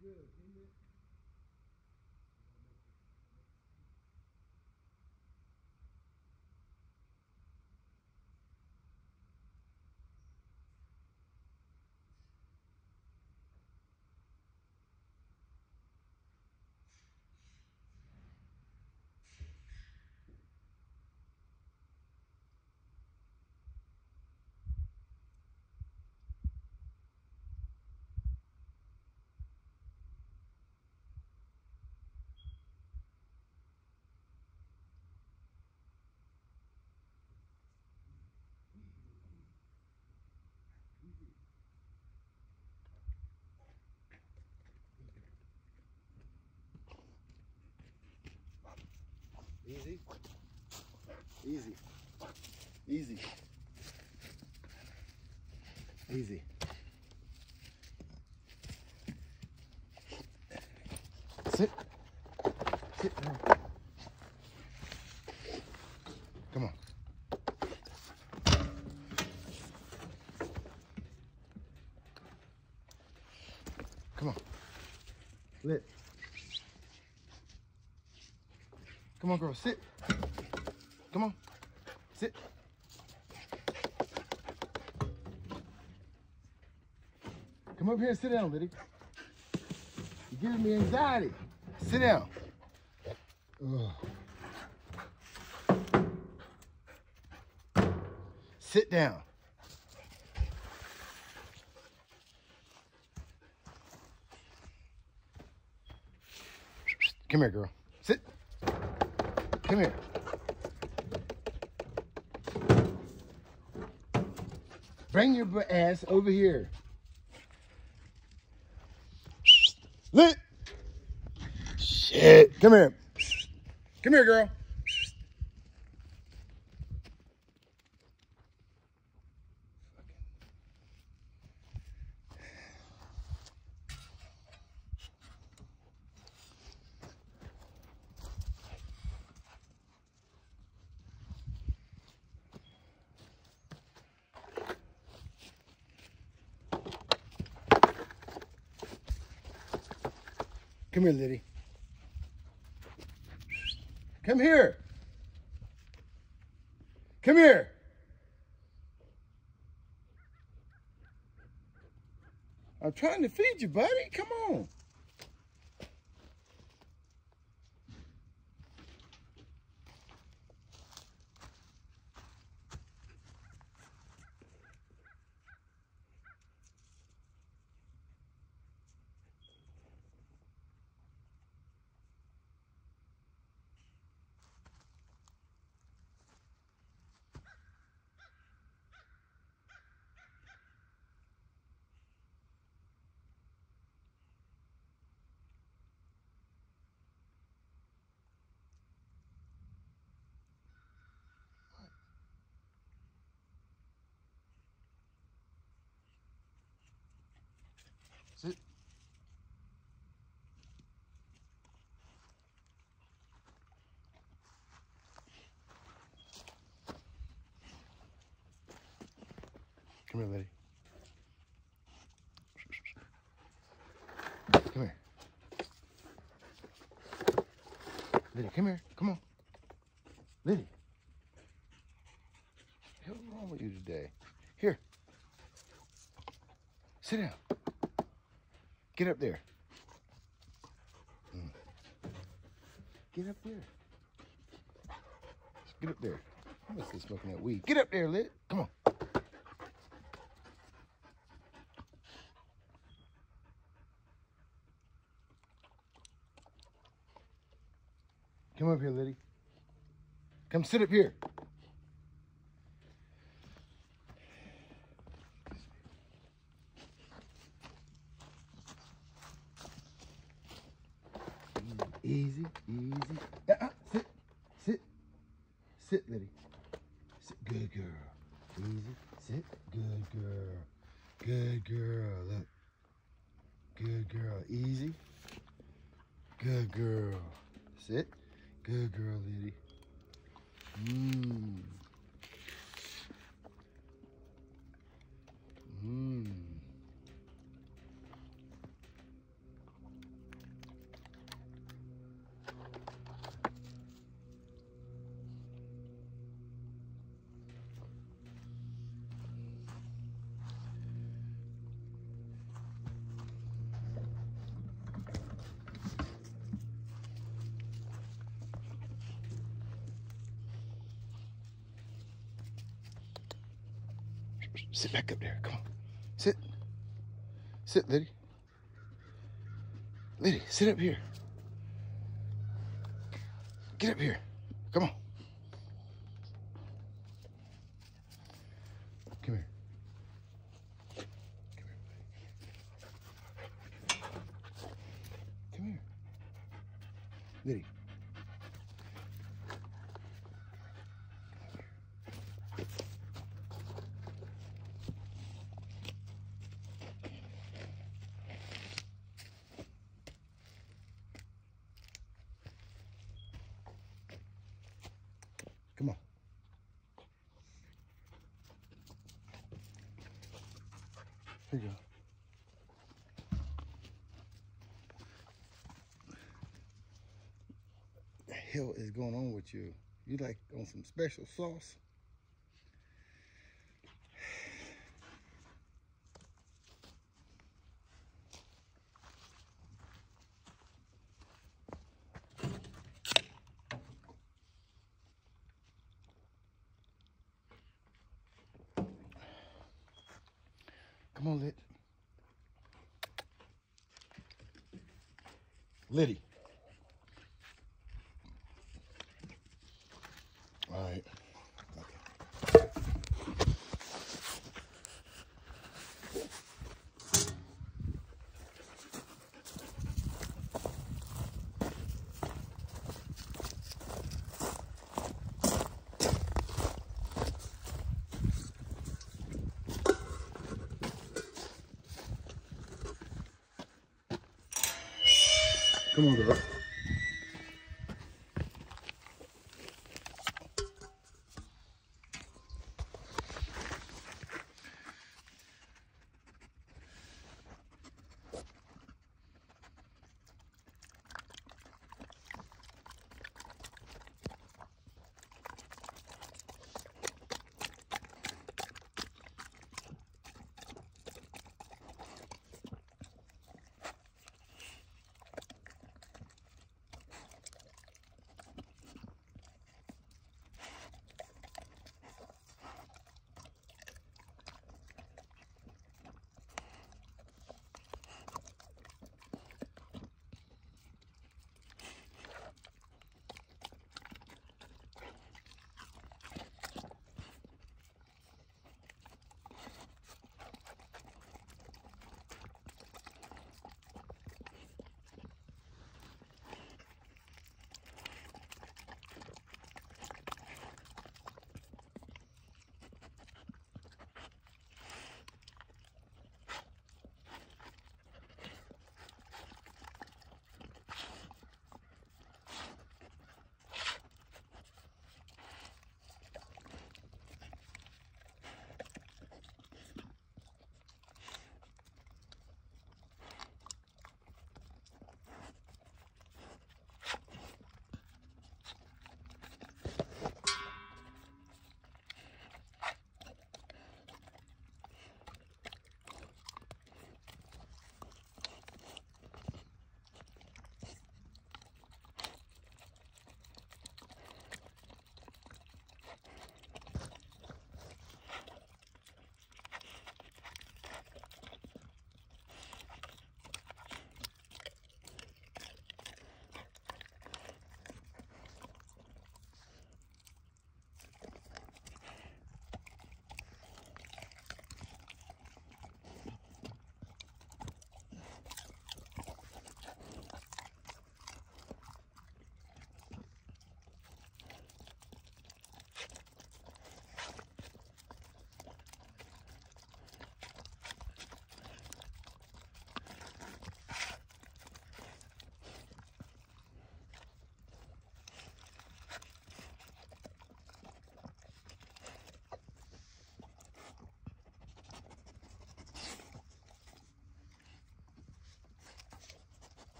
good. Easy. Easy. Easy. Sit. Sit down. Come on. Come on. Lit. Come on, girl. Sit. Come on. Sit. Come up here and sit down, Liddy. You're giving me anxiety. Sit down. Ugh. Sit down. Come here, girl. Sit. Come here. Bring your ass over here. Lit. Shit. Come here. Come here, girl. Come here, Liddy. Come here. Come here. I'm trying to feed you, buddy. Come on. Come here, Liddy. Come here. Liddy, come here. Come on. Liddy. What's wrong with you today? Here. Sit down. Get up there. Mm. Get up there. Get up there. I must be smoking that weed. Get up there, Lit. Come on. Come up here, Liddy. Come sit up here. Easy, easy. Uh-uh. Sit, sit, sit, Liddy. Sit, good girl. Easy, sit, good girl. Good girl. Look, good girl. Easy, good girl. Sit, good girl, Liddy. Mmm. Mmm. Sit back up there. Come on. Sit. Sit, Liddy. Liddy, sit up here. Get up here. Come on. Come here. Come here. Come here. Liddy. Come on. Here you go. What The hell is going on with you? You like on some special sauce? Come on, Lid. Liddy. Come on,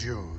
Enjoy.